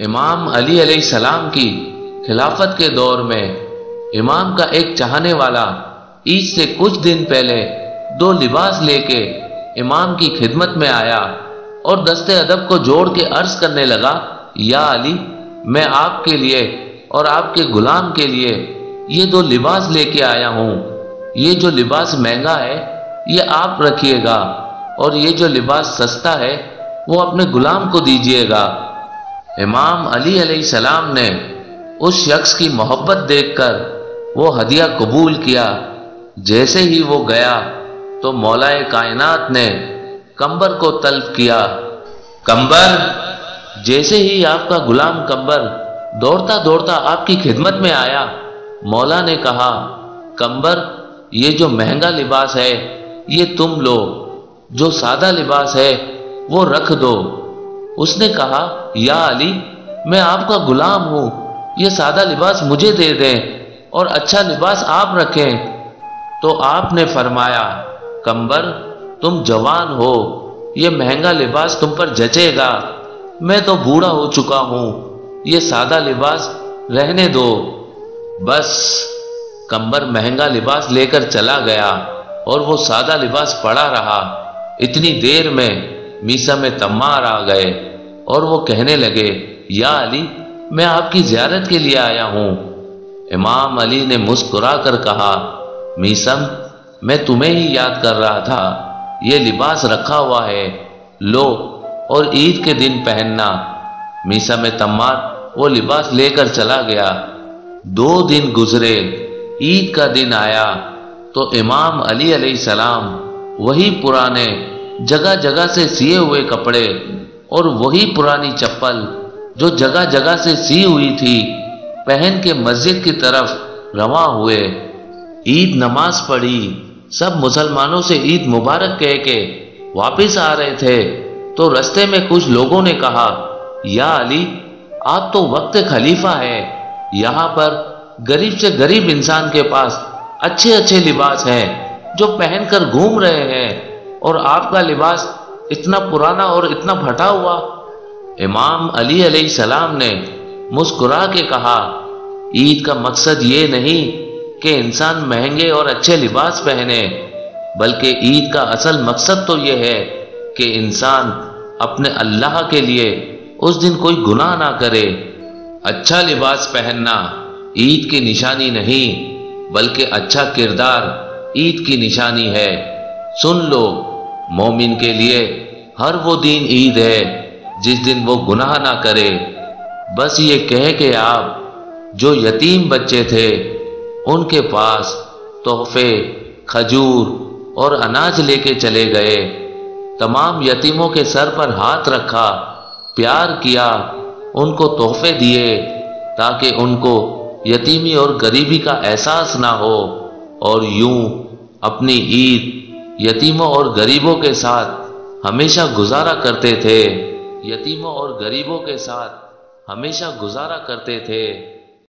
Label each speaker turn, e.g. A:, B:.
A: इमाम अली सलाम की खिलाफत के दौर में इमाम का एक चाहने वाला ईद से कुछ दिन पहले दो लिबास लेके इमाम की खिदमत में आया और दस्ते अदब को जोड़ के अर्ज़ करने लगा, या अली, मैं आपके लिए और आपके गुलाम के लिए ये दो लिबास लेके आया हूँ। ये जो लिबास महँगा है, ये आप रखिएगा और ये जो लिबास सस्ता है, वो अपने गुलाम को दीजिएगा। इमाम अली सलाम ने उस शख्स की मोहब्बत देखकर वो हदिया कबूल किया। जैसे ही वो गया तो मौलाए कायनात ने कंबर को तलब किया। कंबर, जैसे ही आपका गुलाम कंबर दौड़ता दौड़ता आपकी खिदमत में आया, मौला ने कहा, कंबर, ये जो महँगा लिबास है, ये तुम लो। जो सादा लिबास है, वो रख दो। उसने कहा, या अली, मैं आपका गुलाम हूँ। ये सादा लिबास मुझे दे दें और अच्छा लिबास आप रखें। तो आपने फरमाया, कंबर, तुम जवान हो। ये महँगा लिबास तुम पर जचेगा। मैं तो बूढ़ा हो चुका हूँ। ये सादा लिबास रहने दो। बस, कंबर महँगा लिबास लेकर चला गया और वो सादा लिबास पड़ा रहा। इतनी देर में मीसा में तम्मार आ गए और वो कहने लगे, या अली, मैं आपकी जियारत के लिए आया हूँ। इमाम अली ने मुस्कुरा कर कहा, मीसम, मैं तुम्हें ही याद कर रहा था, ये लिबास रखा हुआ है, लो और ईद के दिन पहनना। मीसा में वो लिबास लेकर चला गया। दो दिन गुजरे, ईद का दिन आया तो इमाम अली सलाम वही पुराने जगह जगह से सिए हुए कपड़े और वही पुरानी चप्पल जो जगह जगह से सी हुई थी, पहन के मस्जिद की तरफ़ रवा हुए। ईद नमाज़ पढ़ी। सब मुसलमानों से ईद मुबारक कह के वापस आ रहे थे। तो रस्ते में कुछ लोगों ने कहा, या अली आप तो वक्त खलीफा है। यहाँ पर गरीब से गरीब इंसान के पास अच्छे अच्छे लिबास हैं, जो पहनकर घूम रहे हैं। और आपका लिबास इतना पुराना और इतना फटा हुआ। इमाम अली सलाम ने मुस्कुरा के कहा, ईद का मकसद ये नहीं कि इंसान महँगे और अच्छे लिबास पहने, बल्कि ईद का असल मकसद तो यह है कि इंसान अपने अल्लाह के लिए उस दिन कोई गुनाह ना करे। अच्छा लिबास पहनना ईद की निशानी नहीं, बल्कि अच्छा किरदार ईद की निशानी है। सुन लो मोमिन के लिए हर वो दिन ईद है, जिस दिन वो गुनाह ना करे। बस ये कह के आप जो यतीम बच्चे थे, उनके पास तोहफे, खजूर और अनाज लेके चले गए। तमाम यतीमों के सर पर हाथ रखा, प्यार किया, उनको तोहफे दिए, ताकि उनको यतीमी और गरीबी का एहसास ना हो और यूँ अपनी ईद यतीमों और गरीबों के साथ हमेशा गुजारा करते थे। यतीमों और गरीबों के साथ हमेशा गुजारा करते थे।